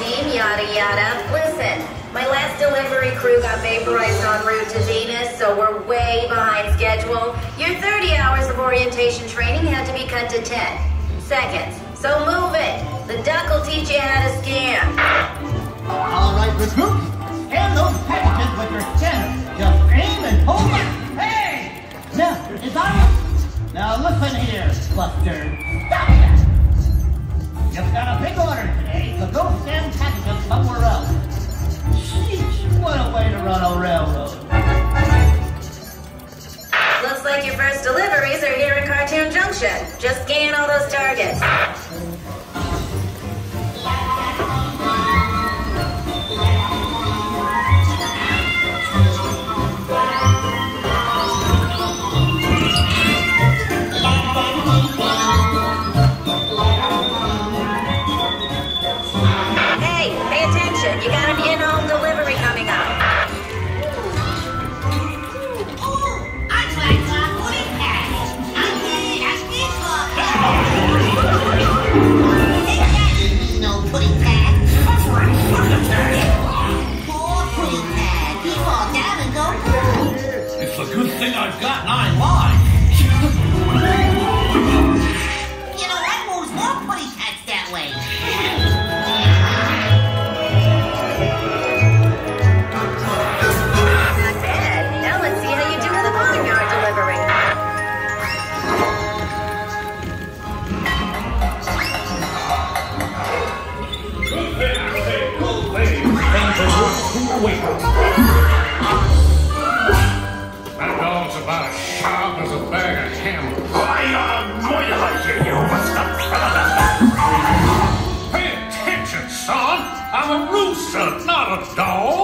team, yada yada. Listen, my last delivery crew got vaporized en route to Venus, so we're way behind schedule. Your 30 hours of orientation training had to be cut to 10 seconds. So move it. The duck will teach you how to scam. All right, recruits, Scan those packages with your chin. Just aim and hold step 是那么着。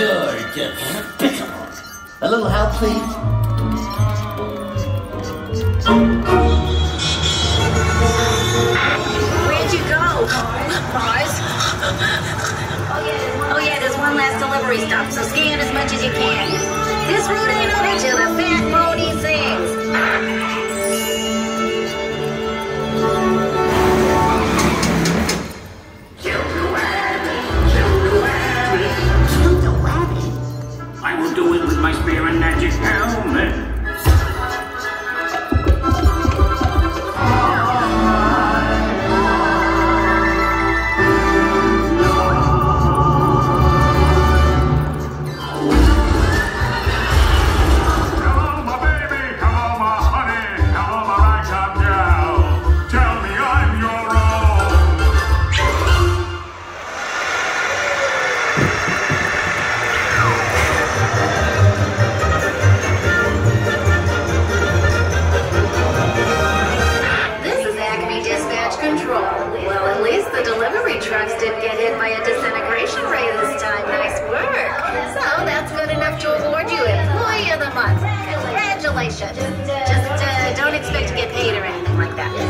You're. A little help, please. Where'd you go? Bars? Oh, oh yeah, there's one last delivery stop, so scan as much as you can. This route ain't over picture, the fat pony sings. Just uh, don't expect to get paid or anything like that.